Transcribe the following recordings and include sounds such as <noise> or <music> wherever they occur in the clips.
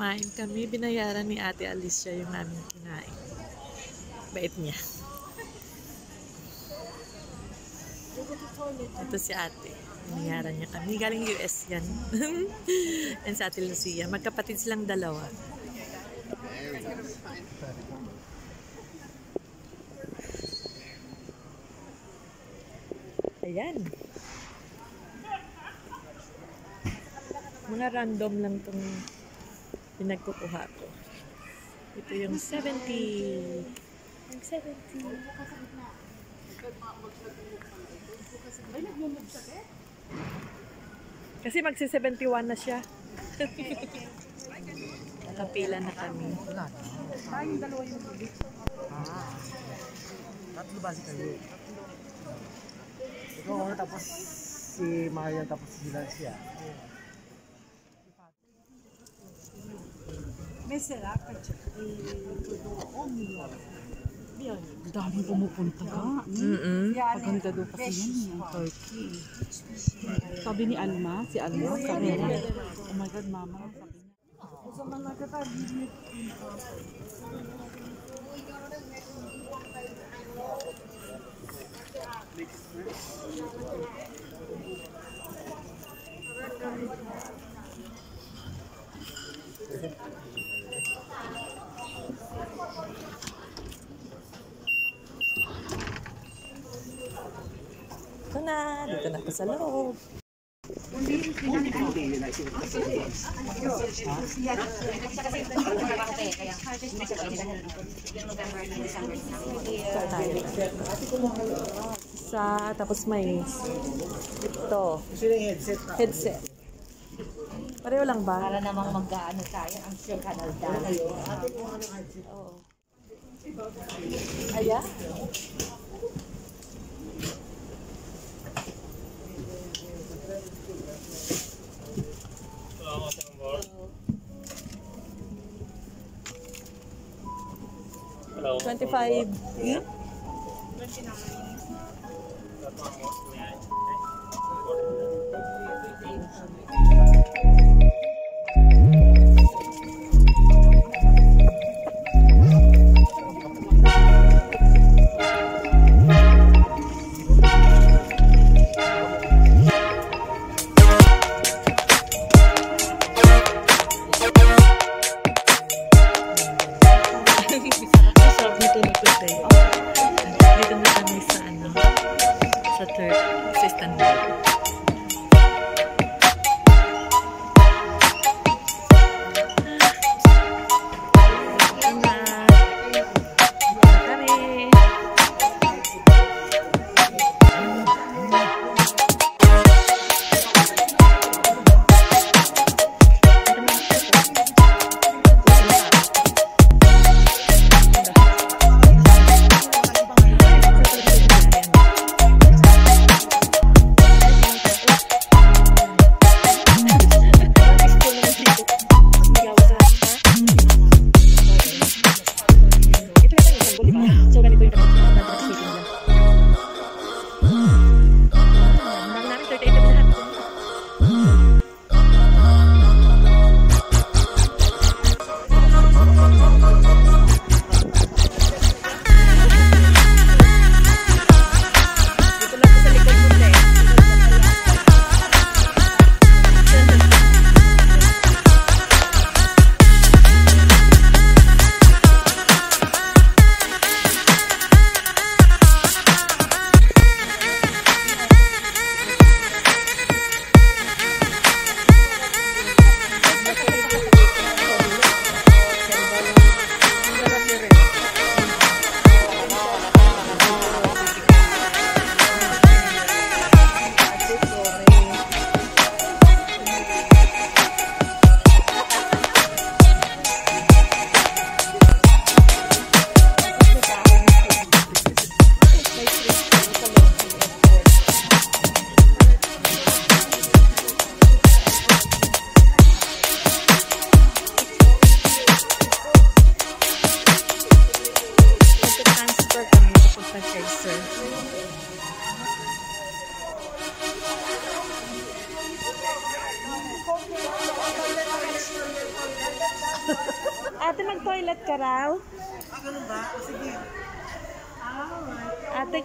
Kumain kami. Binayaran ni Ate Alicia yung aming kinain. Bait niya. Ito si ate. Binayaran niya kami. Galing US yan. <laughs> yan si Ate Lucia. Magkapatid silang dalawa. Ayan. Mga random lang tong pinagkukuha ko. Ito yung 70. Yung 70. Kasi magsi-71 na siya. <laughs> Nakapila na kami. Tatlo ba si kayo? Ikaw ako tapos si Maria tapos si Siya. Mesela kaç? 10 milyon. Bir ay. Daming pumupunta ka. Mm-mm. Yani Maganda daw kasi yan eh, ang Turkey. Sabi ni Alma, si Alma, sabi niya, oh my God, mama, sabi niya. o zamana Dito na, dito na ako sa loob. Sa tayo. Sa, tapos may ito. Headset. Pareho lang ba? Para namang mag-ano tayo. Ang sure kanal dahil. Oo. Ayan. 25. 29.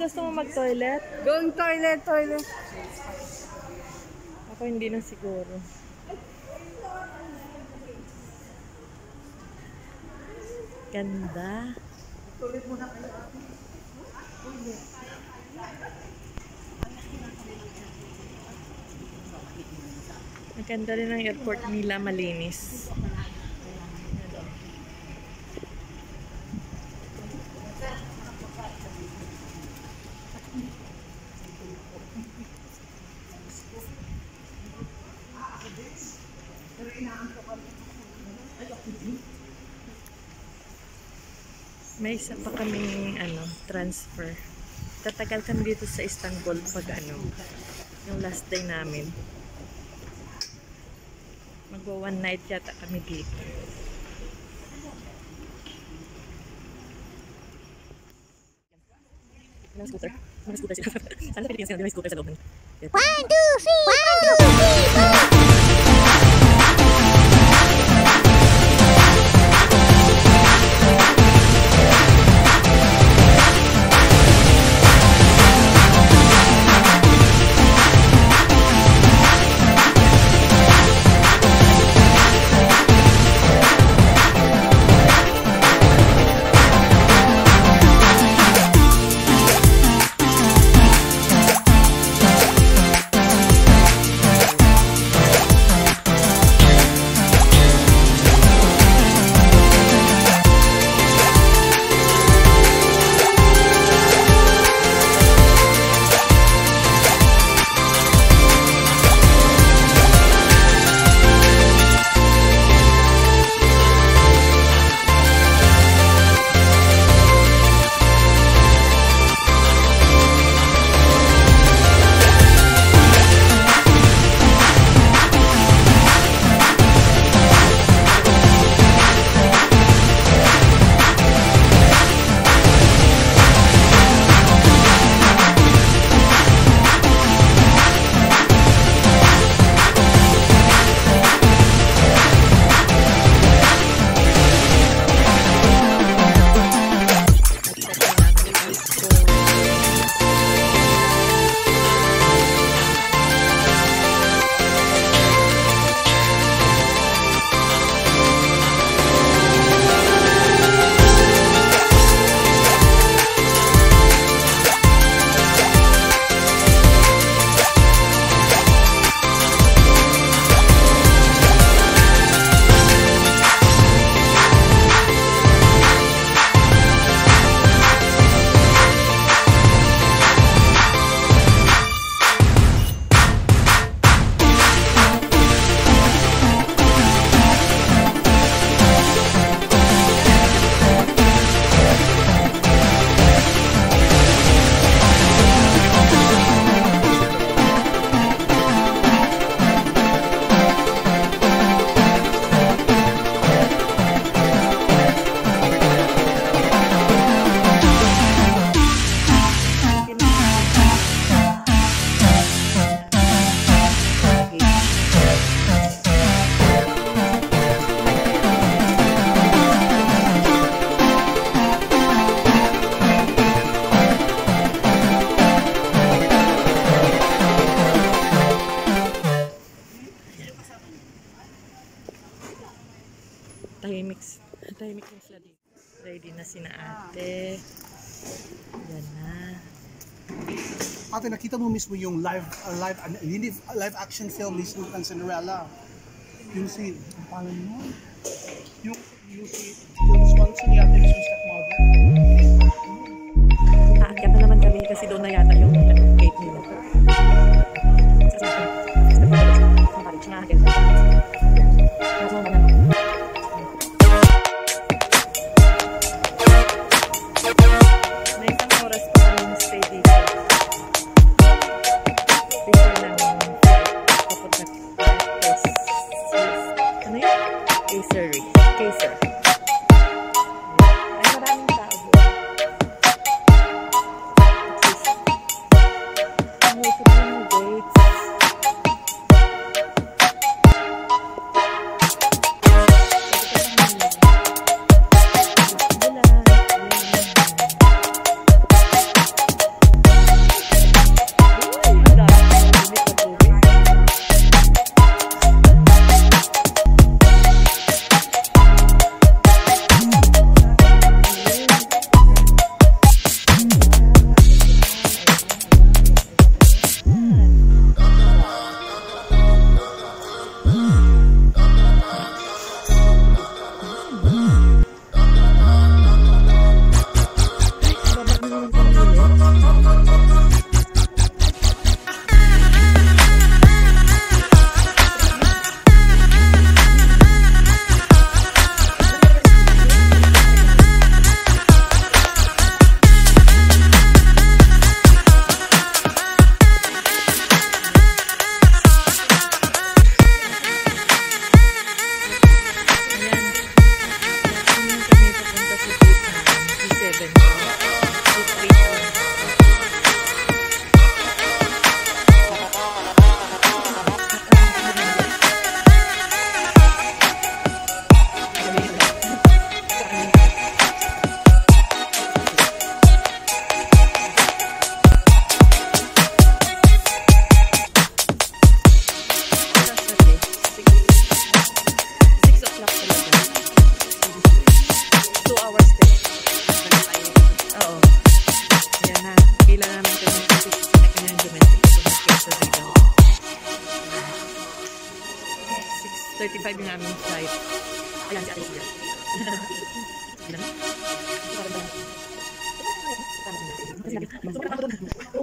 Gusto mo mag-toilet? Going toilet, toilet. Ako hindi na siguro. Ganda. Maganda rin ang airport nila, malinis. Isa pa kaming ano, transfer. Tatagal kami dito sa Istanbul pag ano, yung last day namin. Magwa one night yata kami dito. Mga scooter. Mga scooter sila. <laughs> Sana Pilipinas sila, may scooter sa loob. One, two, three, one, two, three, Ate, nakita mo mismo yung live, uh, live, uh, hindi live action film mismo ng Cinderella. Yung si, ang pangalan mo? Yung, yung si, yung sponsor ni ate mismo stepmother. Aakyat na naman kami kasi doon na yata yung 你怎么那么多的？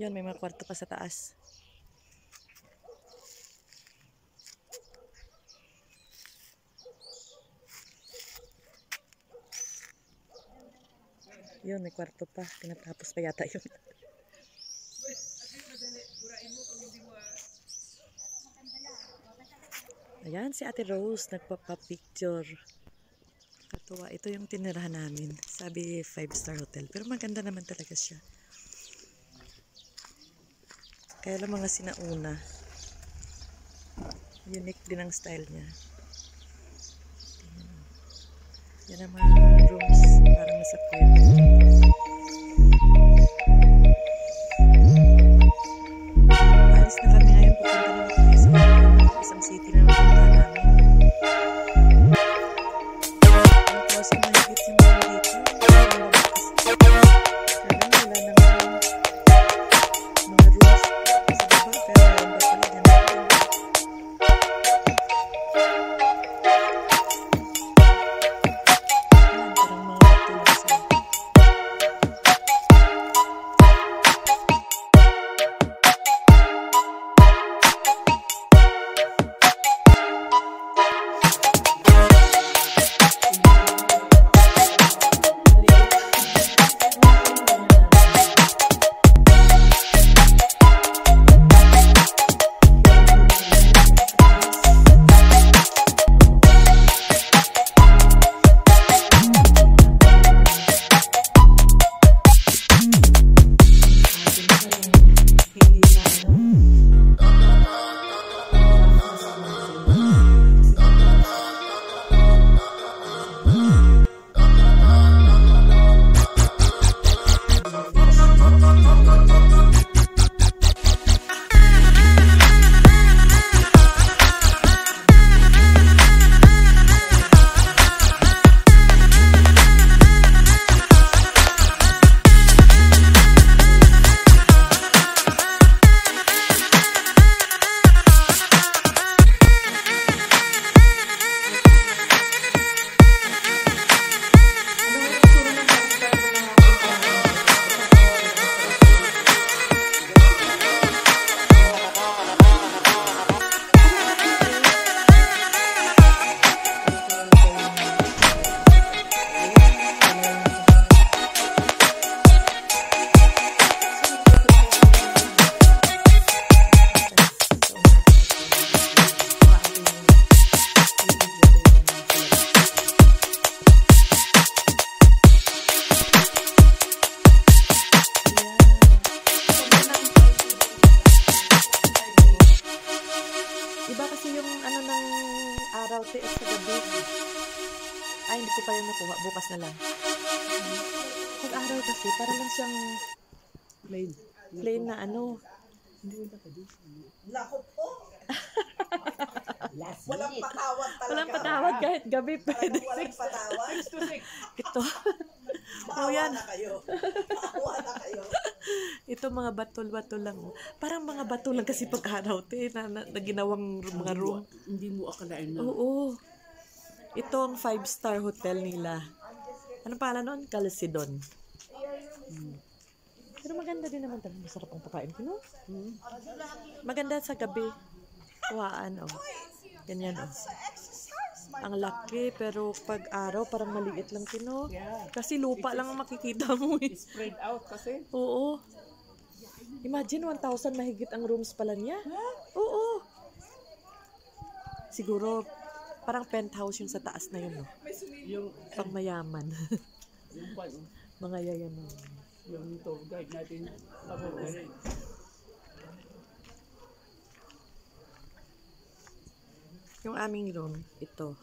Yun, may mga kwarto pa sa taas. Yun, may kwarto pa. Tinatapos pa yata yun. Ayan, si Ate Rose nagpapapicture. Katuwa, ito yung tinirahan namin. Sabi 5-star hotel. Pero maganda naman talaga siya. Kaya lang mga sinauna. Unique din ang style niya. Yan. Ang mga rooms. Parang nasa Pueblo. Ay, hindi ko pa yung nakuha. Bukas na lang. Pag araw kasi, para lang siyang Plain. plain na ano. Lako po. Last Walang patawad talaga. Walang patawad kahit gabi pwede. Walang patawad. Ito. Maawa yan. na kayo. Maawa na kayo. Ito mga batol-bato lang. oh. Parang mga bato lang kasi pag araw, te, na, na, na ginawang mga room. Hindi mo akalain na. Oo. Ito ang five-star hotel nila. Ano pala nun? Calcedon. Hmm. Pero maganda din naman talaga. Masarap ang pagkain ko, no? Maganda sa gabi. Kuhaan, oh. Ganyan, oh. Ang laki, pero pag araw, parang maliit lang, kino. Kasi lupa lang ang makikita mo, eh. Spread out kasi. Oo. Imagine, 1,000 mahigit ang rooms pala niya. Oo. Siguro, parang penthouse yung sa taas na yun, no? Yung, Pang mayaman. yung, pan, <laughs> Mga yayaman. yung tour guide natin. Pag-uwi. Yung aming room, ito.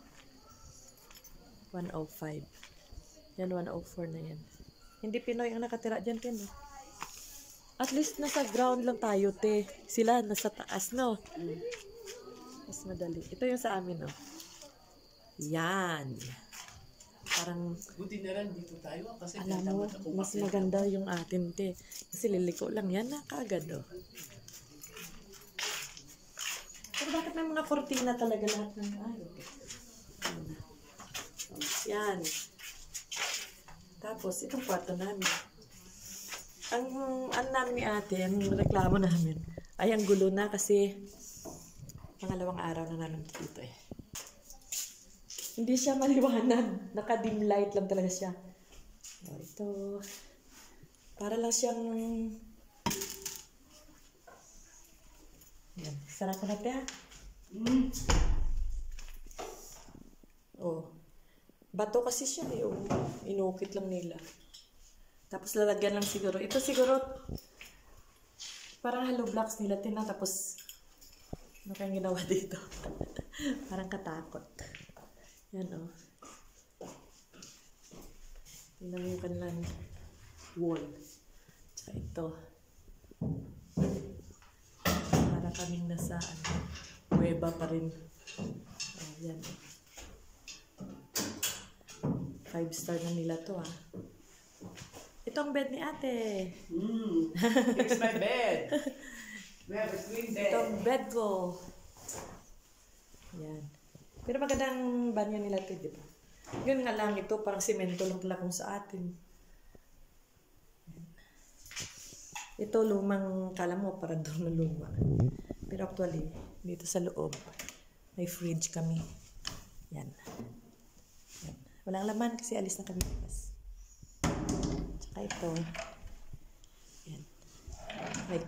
105. Yan, 104 na yan. Hindi Pinoy ang nakatira dyan, no? At least nasa ground lang tayo, te. Sila nasa taas, no? Mas madali. Ito yung sa amin, no? Yan. Parang, Buti na lang dito tayo kasi alam mo, mas maganda yung atin, te. Kasi liliko lang yan na kaagad, oh. Pero bakit may mga kortina talaga lahat ng ay, okay. Yan. Tapos, itong kwarto namin. Ang, ano namin ni ate, ang reklamo namin, ay ang gulo na kasi pangalawang araw na namin dito eh. Hindi siya maliwanag. Naka-dim light lang talaga siya. Oh, ito. Para lang siyang... Yan. Sarap ko natin ha. Oh. Bato kasi siya eh. Oh. Inukit lang nila. Tapos lalagyan lang siguro. Ito siguro parang hollow blocks nila tina tapos ano kayang ginawa <laughs> dito? parang katakot. Yan oh. Tingnan mo yung kanilang wall. Tsaka ito. Para kaming nasa ano, kuweba pa rin. Oh, yan. Five star na nila to ah. Ito ang bed ni ate. Mm. It's my bed. <laughs> We have a twin bed. Ito ang bed ko. Yan. Pero magandang banyo nila ito, di ba? Yun nga lang, ito parang simento lang kung sa atin. Ito lumang, kala mo parang doon na luma. Pero actually, dito sa loob, may fridge kami. Yan. Yan. Walang laman kasi alis na kami bukas. Tsaka ito. Yan. May